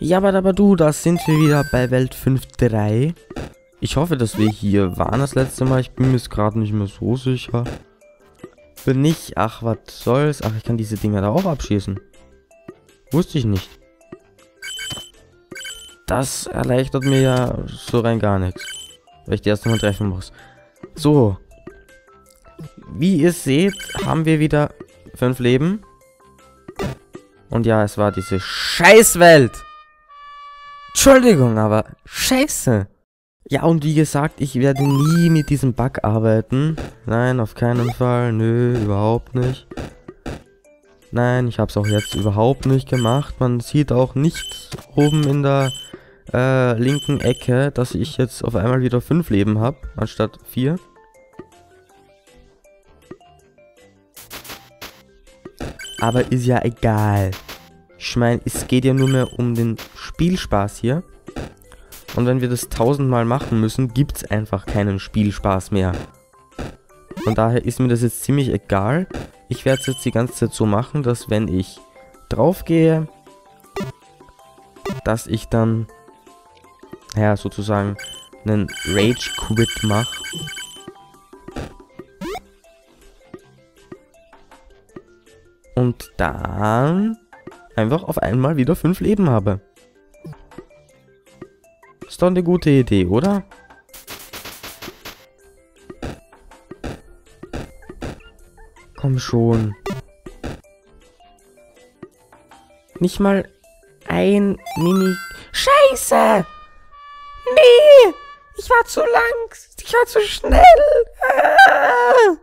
Ja, aber, du, da sind wir wieder bei Welt 5.3. Ich hoffe, dass wir hier waren das letzte Mal. Ich bin mir gerade nicht mehr so sicher. Bin nicht. Ach, was soll's. Ach, ich kann diese Dinger da auch abschießen. Wusste ich nicht. Das erleichtert mir ja so rein gar nichts. Weil ich die erst mal treffen muss. So. Wie ihr seht, haben wir wieder fünf Leben. Und ja, es war diese Scheißwelt. Entschuldigung, aber scheiße. Ja, und wie gesagt, ich werde nie mit diesem Bug arbeiten. Nein, auf keinen Fall. Nö, überhaupt nicht. Nein, ich habe es auch jetzt überhaupt nicht gemacht. Man sieht auch nicht oben in der äh, linken Ecke, dass ich jetzt auf einmal wieder fünf Leben habe, anstatt vier. Aber ist ja egal. Ich meine, es geht ja nur mehr um den Spielspaß hier. Und wenn wir das tausendmal machen müssen, gibt es einfach keinen Spielspaß mehr. Von daher ist mir das jetzt ziemlich egal. Ich werde es jetzt die ganze Zeit so machen, dass wenn ich draufgehe, dass ich dann, ja, sozusagen einen Rage Quit mache. Und dann einfach auf einmal wieder fünf Leben habe. Doch eine gute Idee, oder? Komm schon. Nicht mal ein Mini... Scheiße! Nee! Ich war zu lang. Ich war zu schnell. Ah!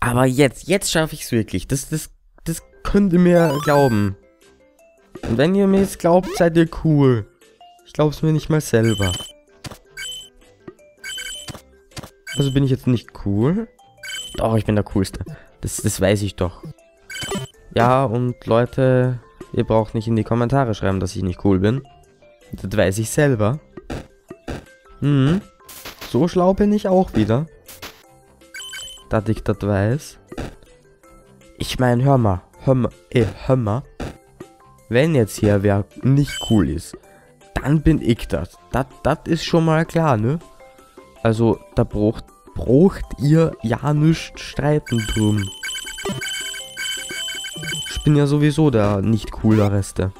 Aber jetzt, jetzt schaffe ich es wirklich. Das, das, das könnt ihr mir glauben. Und wenn ihr mir jetzt glaubt, seid ihr cool. Ich glaube es mir nicht mal selber. Also bin ich jetzt nicht cool? Doch, ich bin der Coolste. Das, das weiß ich doch. Ja, und Leute, ihr braucht nicht in die Kommentare schreiben, dass ich nicht cool bin. Das weiß ich selber. Hm. So schlau bin ich auch wieder. Dass ich das weiß. Ich meine, hör mal. Hör mal. Ey, hör mal. Wenn jetzt hier wer nicht cool ist, dann bin ich das. Das ist schon mal klar, ne? Also, da braucht, braucht ihr ja nicht streiten drum. Ich bin ja sowieso der nicht cooler Reste.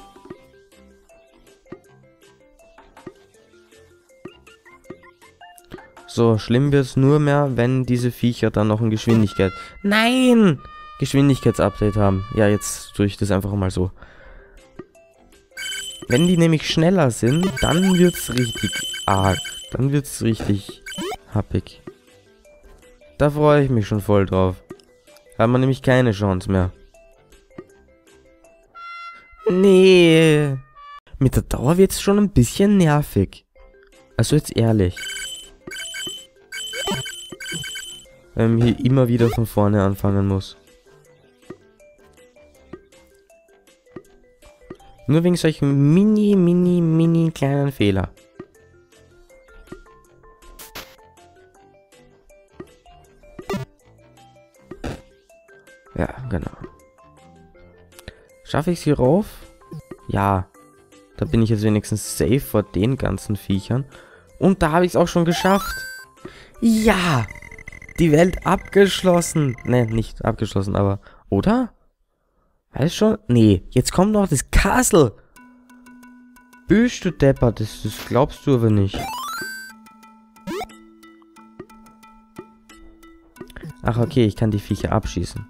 So, schlimm wird es nur mehr, wenn diese Viecher dann noch eine Geschwindigkeit... Nein! Geschwindigkeitsupdate haben. Ja, jetzt tue ich das einfach mal so. Wenn die nämlich schneller sind, dann wird es richtig arg. Dann wird es richtig happig. Da freue ich mich schon voll drauf. Haben wir nämlich keine Chance mehr. Nee. Mit der Dauer wird es schon ein bisschen nervig. Also jetzt ehrlich. Wenn man hier immer wieder von vorne anfangen muss. Nur wegen solchen mini, mini, mini kleinen Fehler. Ja, genau. Schaffe ich sie rauf? Ja. Da bin ich jetzt wenigstens safe vor den ganzen Viechern. Und da habe ich es auch schon geschafft. Ja! Die Welt abgeschlossen. Ne, nicht abgeschlossen, aber... Oder? Weißt schon? Nee, jetzt kommt noch das Castle. Bist du deppert, das, das glaubst du aber nicht. Ach, okay, ich kann die Viecher abschießen.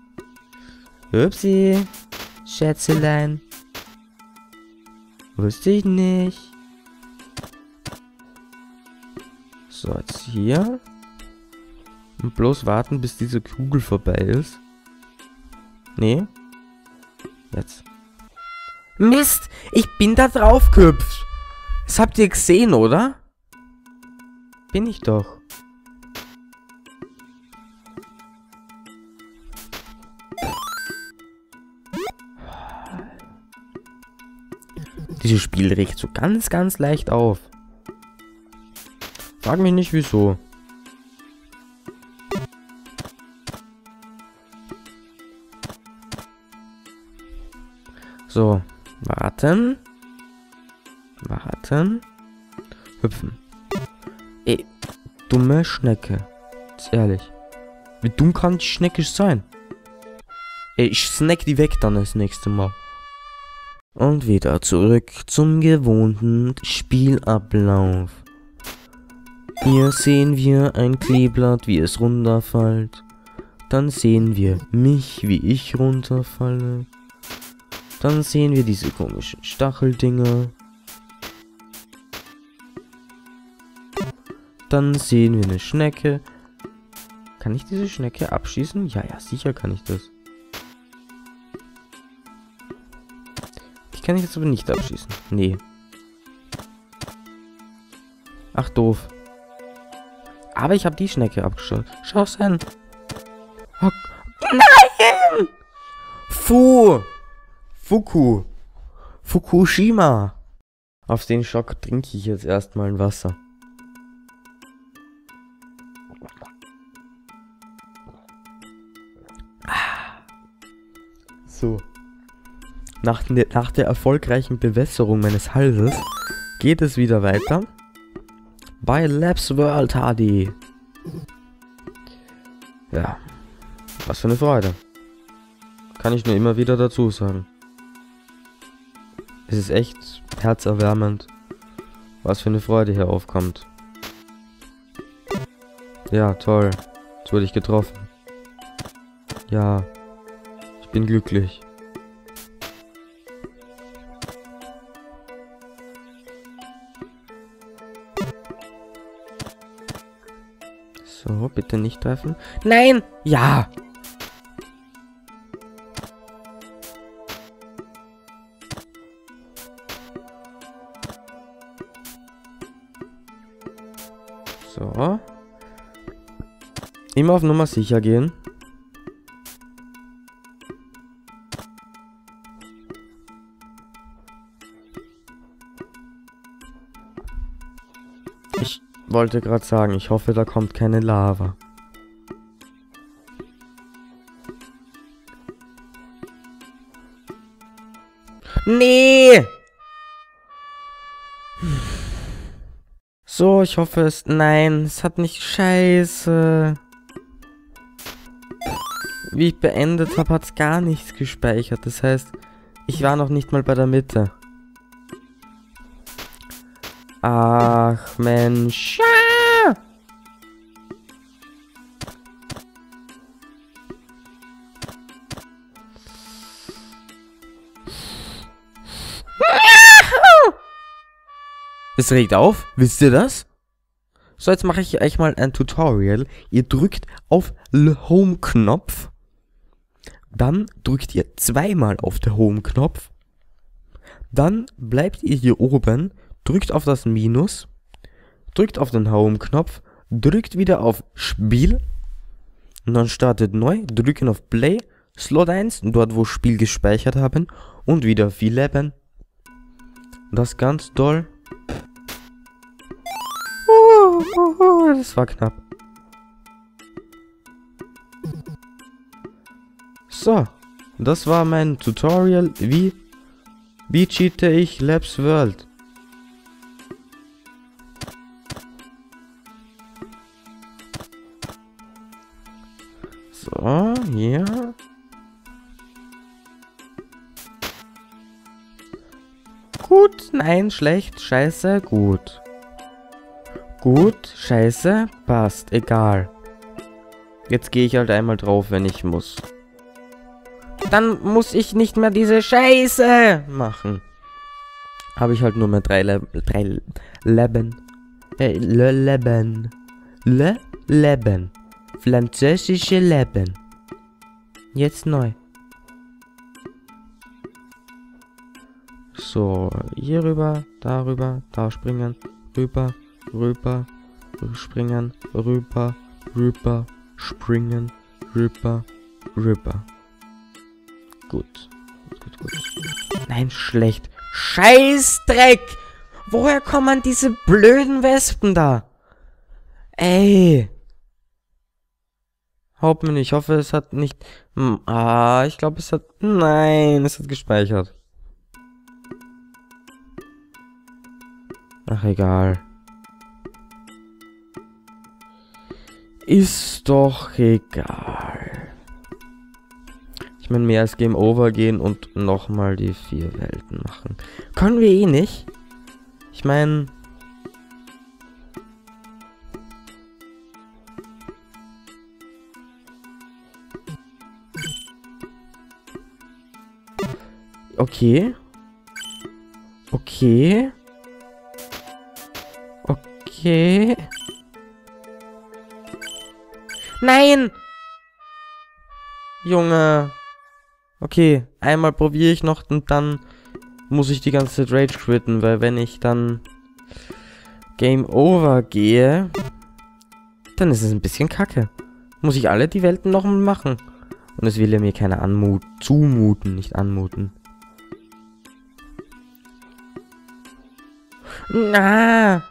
Upsi, Schätzelein. Wusste ich nicht. So, jetzt hier. Und bloß warten, bis diese Kugel vorbei ist. Nee, Jetzt. Mist! Ich bin da drauf gehüpft. Das habt ihr gesehen, oder? Bin ich doch. Dieses Spiel regt so ganz, ganz leicht auf. Frag mich nicht, wieso. So, warten. Warten. Hüpfen. Ey, dumme Schnecke. Ist ehrlich. Wie dumm kann die Schnecke sein? Ey, ich snack die weg dann das nächste Mal. Und wieder zurück zum gewohnten Spielablauf. Hier sehen wir ein Kleeblatt, wie es runterfällt. Dann sehen wir mich, wie ich runterfalle. Dann sehen wir diese komischen Stacheldinger. Dann sehen wir eine Schnecke. Kann ich diese Schnecke abschießen? Ja, ja, sicher kann ich das. Die kann ich jetzt aber nicht abschießen. Nee. Ach, doof. Aber ich habe die Schnecke abgeschossen. Schossen. Oh. Nein! Fu! Fuku. Fukushima. Auf den Schock trinke ich jetzt erstmal ein Wasser. So. Nach, nach der erfolgreichen Bewässerung meines Halses geht es wieder weiter bei Labs World HD. Ja, was für eine Freude. Kann ich nur immer wieder dazu sagen. Es ist echt herzerwärmend, was für eine Freude hier aufkommt. Ja, toll. Jetzt wurde ich getroffen. Ja, ich bin glücklich. So, bitte nicht treffen. Nein! Ja! So. Immer auf Nummer sicher gehen. Ich wollte gerade sagen, ich hoffe, da kommt keine Lava. Nee! So, ich hoffe es... Nein, es hat nicht... Scheiße. Wie ich beendet habe, hat es gar nichts gespeichert. Das heißt, ich war noch nicht mal bei der Mitte. Ach, Mensch. Es regt auf, wisst ihr das? So, jetzt mache ich euch mal ein Tutorial. Ihr drückt auf den Home-Knopf. Dann drückt ihr zweimal auf den Home-Knopf. Dann bleibt ihr hier oben, drückt auf das Minus, drückt auf den Home-Knopf, drückt wieder auf Spiel und dann startet neu, drücken auf Play, Slot 1, dort wo Spiel gespeichert haben und wieder viel Leben. Das ganz toll. Das war knapp. So, das war mein Tutorial, wie, wie cheate ich Labs World. So, hier. Gut, nein, schlecht, scheiße, gut. Gut, scheiße, passt, egal. Jetzt gehe ich halt einmal drauf, wenn ich muss. Dann muss ich nicht mehr diese Scheiße machen. Habe ich halt nur mehr drei, Le drei Leben. Äh, Le Leben. Le Leben. Französische Leben. Jetzt neu. So, hier rüber, darüber, da springen, rüber, rüber, springen, rüber, rüber, springen, rüber, rüber. Gut. Gut, gut, gut. Nein, schlecht. Scheißdreck! Woher kommen diese blöden Wespen da? Ey! Haupt mir nicht. Ich hoffe, es hat nicht... Ah, ich glaube, es hat... Nein, es hat gespeichert. Ach, egal. Ist doch egal. Ich meine, mehr als Game Over gehen und nochmal die vier Welten machen. Können wir eh nicht. Ich meine... Okay. Okay. Okay. Nein! Junge. Okay, einmal probiere ich noch und dann muss ich die ganze Zeit Rage quitten, weil wenn ich dann Game Over gehe, dann ist es ein bisschen kacke. Muss ich alle die Welten nochmal machen. Und es will ja mir keiner anmut zumuten, nicht anmuten. Na!